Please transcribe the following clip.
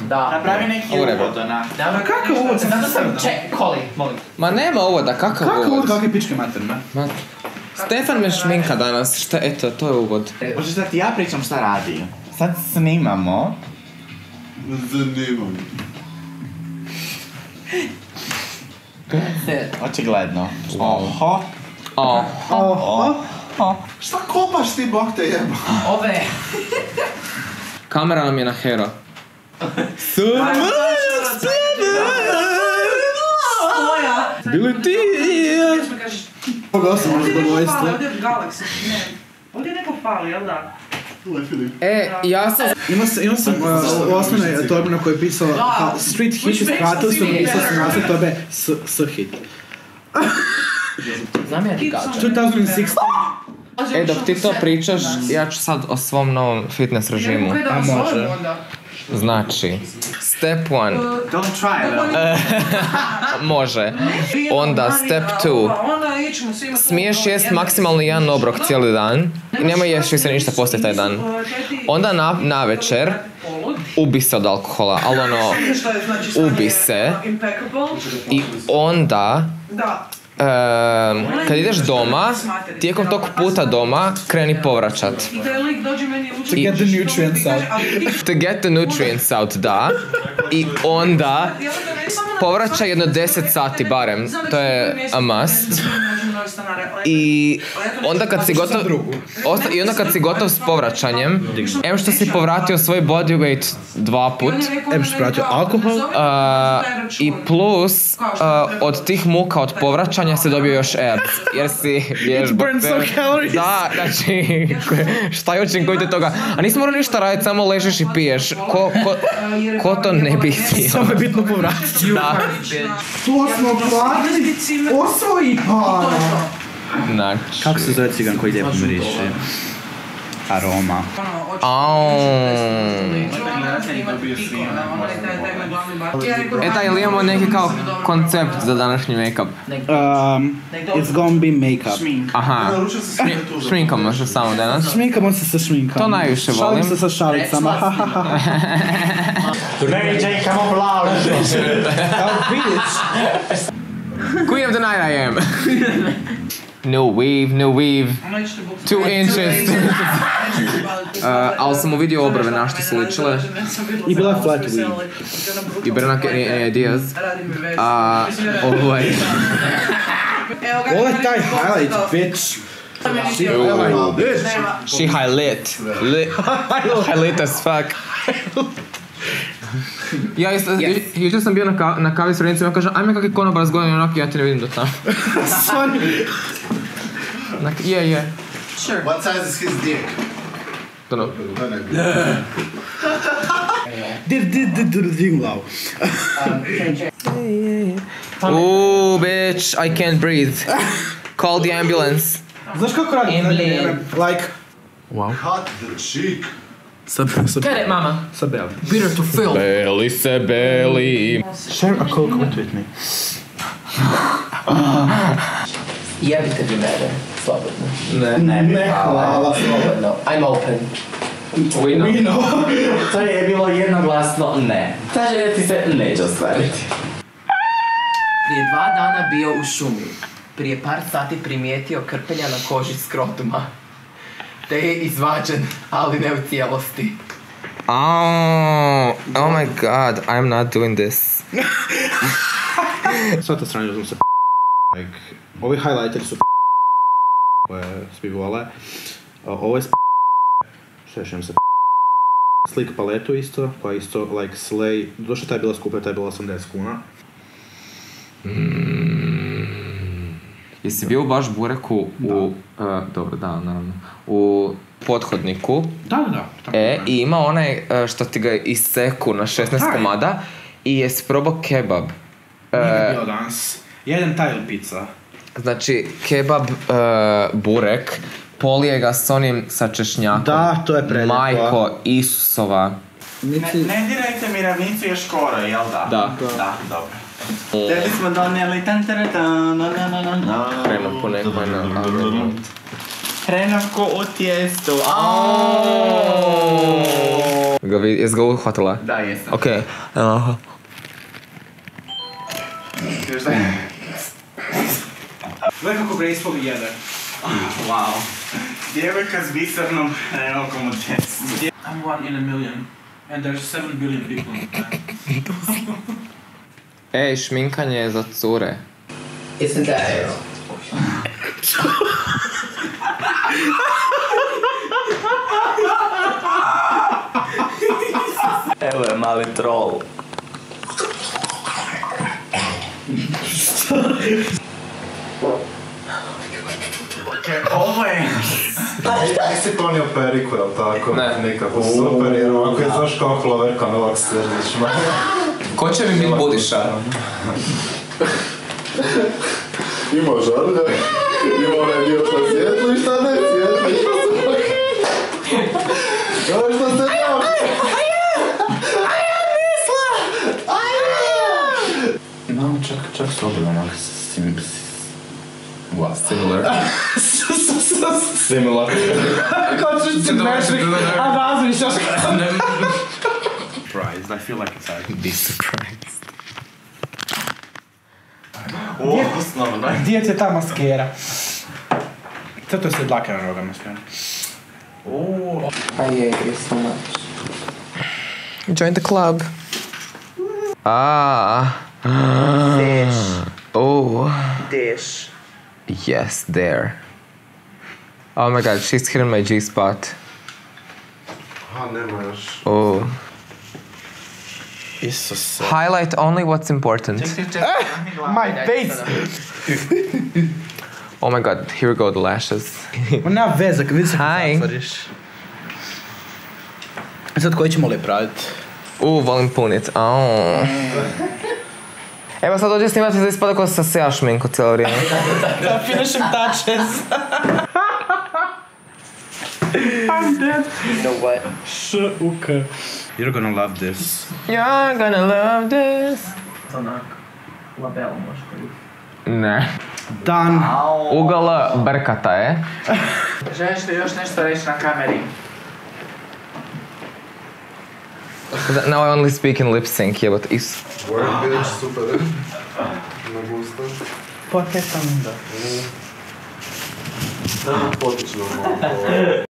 Da. Napravi neki uvod onak. Da, kakav uvod Zato sam, ček, Koli, molim. Ma nema uvoda, kakav Kako uvod? uvod, kakve pičke materne? Ma, Stefan me šminka danas, šta, eto, to je uvod. Hoćeš da ti ja pričam šta radi? Sad snimamo. Zanimam. Očigledno. Oho. O, Oh, Šta kopaš ti, bok te jeba? ove, kamera nam je na hero. Bili ti! Pogao sam možda zadovoljstvo. Ovdje je Galaxy, ne. Ovdje neko fali, jel da? E, ja sam... Imao sam, imao sam uh, u osnovnoj torbi na kojoj je pisao street hit, iskratili sam i pisao sam naslov torbe s, s hit. znam ja ti gađa. 2016. E, dok ti to pričaš, ja ću sad o svom novom fitness režimu. A može. Znači, step one, Don't try, može. Onda step two, smiješ jest maksimalno jedan obrok cijeli dan i nemoj jesti više ništa poslije taj dan. Onda na, na večer ubi se od alkohola, ali ono, znači ubi se i onda Ehm, kad ideš doma, tijekom tog puta doma, kreni povraćat. To get the nutrients out. To get the nutrients out, da. I onda povraćaj jedno 10 sati barem. To je a must. I onda kad si gotov... Osta- I onda kad si gotov s povraćanjem, em što si povratio svoj body weight dva put, Em što pratio alkohol. uh, i plus uh, od tih muka od povraćanja se dobio još abs, jer si calories. Da, znači, šta je učinkovito toga? A nisi morao ništa raditi, samo ležiš i piješ. Ko, ko, ko to ne bi htio? Samo je bitno povratiti. Da, To smo platili. Osvoji para. Znači. Kako se zove cigan koji lijepo miriše? Aroma. E da, ili imamo neki kao koncept za današnji make-up? Um, it's gonna be makeup. Aha, Naručio sam sve tu. šminkamo se samo danas. Šminkamo se sa šminkom. To najviše Šalim volim. se sa šalicama. ha, ha, ha, ha. Mary J. Camouflage! Queen of the night I am. no weave, no weave. Two inches. Uh, ali sam uvidio obrve na što su ličile. I bila je flat weave. I Bernak any ideas. A, ovaj... Ovo je taj highlight, bitch. She highlight. Highlight as fuck. Ja isto, ju- jučer sam bio na, ka, na kavi s rodnicima i kaže, ajme kakvi konobar zgodan, onako ja te ne vidim do tamo. Sorry. Onak, yeah. Sure. What size is his dick? Don't know. To ne bi. Dir, dir, dir, dir, dinglau. Ooh, bitch, I can't breathe. Call the ambulance. Znaš kako radi? Emily. Like, Cut the cheek. sa, sa, Get it, mama. sa beli. Bitter to fill. Beli se beli. Share a coke with me. Jebite vi mene, slobodno. Ne. Ne, hvala. Slobodno. I'm open. We know. To je bilo jednoglasno ne. Ta želja ti se neće ostvariti. Prije dva dana bio u šumi. Prije par sati primijetio krpelja na koži skrotuma. Te je izvađen, ali ne u cijelosti. Oh, oh my god, I'm not doing this. Sva ta strana uzmem se like, Ovi highlighteri su svi vole. Ovo je još imam se Slik paletu isto, koja je isto like slay. Došla ta je bila skupa, ta je bila 80 kuna. Jesi bio baš bureku u... e, dobro, da, naravno. U pothodniku. Da, da, da. tako E, i ima onaj e, što ti ga iseku na 16 Taj. komada i je probao kebab. Nije bio danas. Jedan taj ili pizza. Znači, kebab e, burek, polije ga s onim sa češnjakom. Da, to je prelijepo. Majko Isusova. Ne, ne dirajte mi ravnicu još skoro, jel da? Da. Da, dobro. Tebi smo donijeli tan tan tan na na na na na. Krenu po nekoj na aromat. Hrenovku u tijestu. Ga vi, jes ga uhvatila? Da, jesam. Ok. Aha. Gledaj kako gracefully jede. Wow. Djevojka s bisernom oko mu djecu. I'm one in a million. And there's seven billion people on the. Ej, šminkanje je za cure. Isn't that arrow? Evo je mali troll. Ovo je... Nisi ponio periku, jel tako? Ne. Nikako, super, jer ovako je znaš kao hloverka novak srdiš. Ko će mi biti budiša? Ima žarlja, ima onaj dio što svijetlo i šta ne svijetlo, i šta se Ovo se tamo. Imamo čak, čak sobe onak sim... Wow. Similar. Similar. Kao što si mešnik, a razmišljaš Surprised, I feel like it's like... Be surprised. O, osnovno. Gdje ti je ta maskera? Crto se dlake na nogama sve. I agree so much. Join the club. Ah. Fish. Oh. Dish. Yes, there. Oh my god, she's hitting my G spot. A, nema još. Oh. Isuse. Highlight only what's important. My face! Oh my god, here go the lashes. Ma nema veze, kad vidi se kad Hi. zatvoriš. E sad koji ćemo li praviti? Uh, volim punit. Oh. Evo sad dođe snimati za ispada kao sa se ja šminku cijelo vrijeme. Finishing touches. I'm dead. You know what? Š-u-k. You're gonna love this. You're gonna love this. Onak, label može. Ne. Dan. Ugala brkata je. Želiš li još nešto reći na kameri? Now I only speak in lip sync, jebot is. Word bitch, super. Na gusto. Pa te sam da. Potično malo.